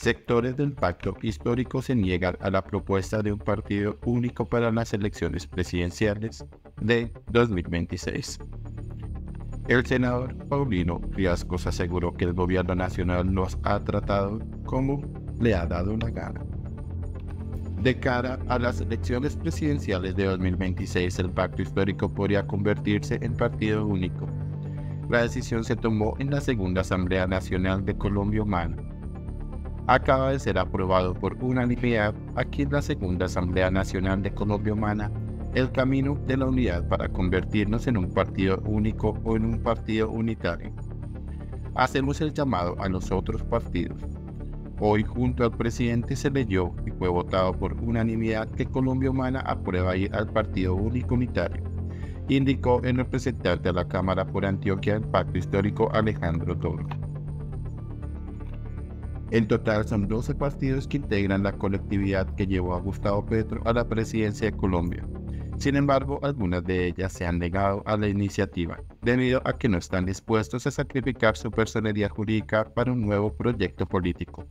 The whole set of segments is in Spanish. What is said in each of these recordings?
Sectores del pacto histórico se niegan a la propuesta de un partido único para las elecciones presidenciales de 2026. El senador Paulino Riascos aseguró que el gobierno nacional nos ha tratado como le ha dado la gana. De cara a las elecciones presidenciales de 2026, el pacto histórico podría convertirse en partido único. La decisión se tomó en la Segunda Asamblea Nacional de Colombia Humana. Acaba de ser aprobado por unanimidad aquí en la Segunda Asamblea Nacional de Colombia Humana el camino de la unidad para convertirnos en un partido único o en un partido unitario. Hacemos el llamado a los otros partidos Hoy junto al presidente se leyó y fue votado por unanimidad que Colombia Humana aprueba ir al Partido Único Unitario, indicó el representante de la Cámara por Antioquia del Pacto Histórico Alejandro Toro. En total son 12 partidos que integran la colectividad que llevó a Gustavo Petro a la presidencia de Colombia. Sin embargo, algunas de ellas se han negado a la iniciativa, debido a que no están dispuestos a sacrificar su personalidad jurídica para un nuevo proyecto político.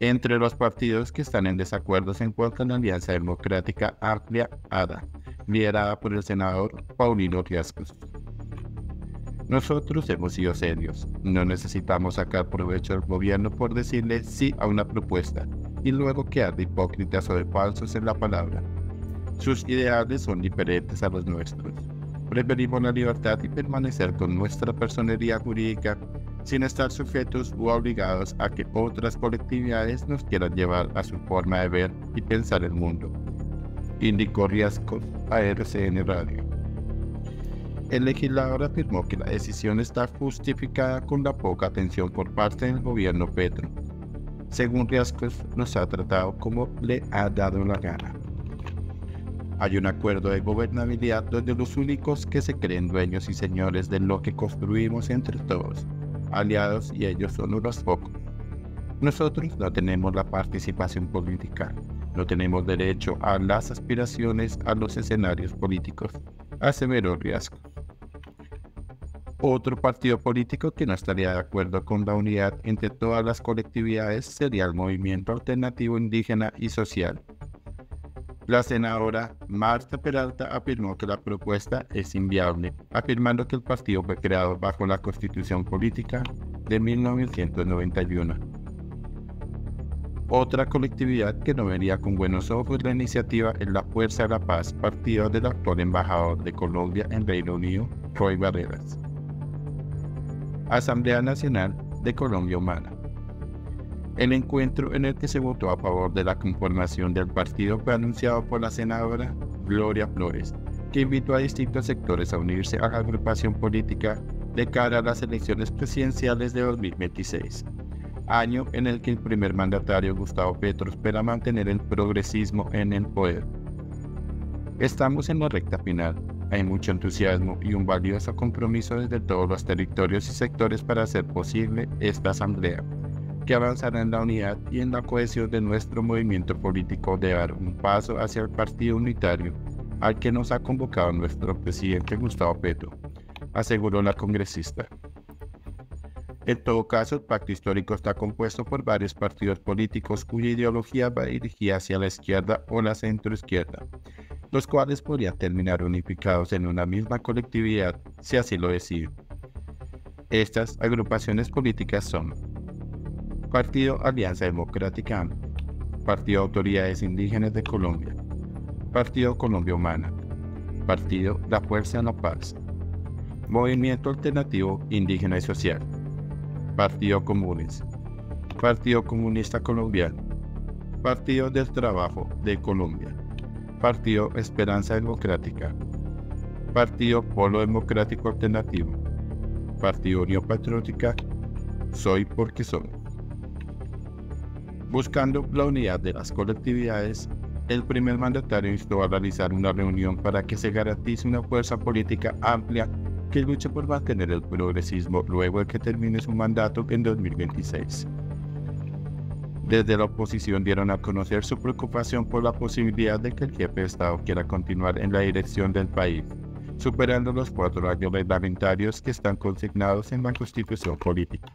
Entre los partidos que están en desacuerdo se encuentra la Alianza Democrática Amplia ADA, liderada por el senador Paulino Riascos. Nosotros hemos sido serios, no necesitamos sacar provecho del gobierno por decirle sí a una propuesta y luego quedar de hipócritas o de falsos en la palabra. Sus ideales son diferentes a los nuestros. Preferimos la libertad y permanecer con nuestra personería jurídica sin estar sujetos u obligados a que otras colectividades nos quieran llevar a su forma de ver y pensar el mundo, indicó Riasco a RCN Radio. El legislador afirmó que la decisión está justificada con la poca atención por parte del gobierno Petro. Según Riascos, nos ha tratado como le ha dado la gana. Hay un acuerdo de gobernabilidad donde los únicos que se creen dueños y señores de lo que construimos entre todos aliados y ellos son unos pocos. Nosotros no tenemos la participación política, no tenemos derecho a las aspiraciones a los escenarios políticos, aseveró Riasco. Otro partido político que no estaría de acuerdo con la unidad entre todas las colectividades sería el Movimiento Alternativo Indígena y Social, la senadora Marta Peralta afirmó que la propuesta es inviable, afirmando que el partido fue creado bajo la Constitución Política de 1991. Otra colectividad que no vería con buenos ojos la iniciativa es la Fuerza de la Paz, partido del actual embajador de Colombia en Reino Unido, Roy Barreras. Asamblea Nacional de Colombia Humana. El encuentro en el que se votó a favor de la conformación del partido fue anunciado por la senadora Gloria Flores, que invitó a distintos sectores a unirse a la agrupación política de cara a las elecciones presidenciales de 2026, año en el que el primer mandatario Gustavo Petro espera mantener el progresismo en el poder. Estamos en la recta final. Hay mucho entusiasmo y un valioso compromiso desde todos los territorios y sectores para hacer posible esta asamblea que avanzará en la unidad y en la cohesión de nuestro movimiento político de dar un paso hacia el partido unitario al que nos ha convocado nuestro presidente Gustavo Petro, aseguró la congresista. En todo caso, el pacto histórico está compuesto por varios partidos políticos cuya ideología va dirigida hacia la izquierda o la centroizquierda, los cuales podrían terminar unificados en una misma colectividad si así lo deciden. Estas agrupaciones políticas son Partido Alianza Democrática Partido Autoridades Indígenas de Colombia, Partido Colombia Humana, Partido La Fuerza de la Paz, Movimiento Alternativo Indígena y Social, Partido Comunes, Partido Comunista Colombiano, Partido del Trabajo de Colombia, Partido Esperanza Democrática, Partido Polo Democrático Alternativo, Partido Unión Patriótica, Soy porque soy. Buscando la unidad de las colectividades, el primer mandatario instó a realizar una reunión para que se garantice una fuerza política amplia que luche por mantener el progresismo luego de que termine su mandato en 2026. Desde la oposición dieron a conocer su preocupación por la posibilidad de que el jefe de Estado quiera continuar en la dirección del país, superando los cuatro años reglamentarios que están consignados en la Constitución Política.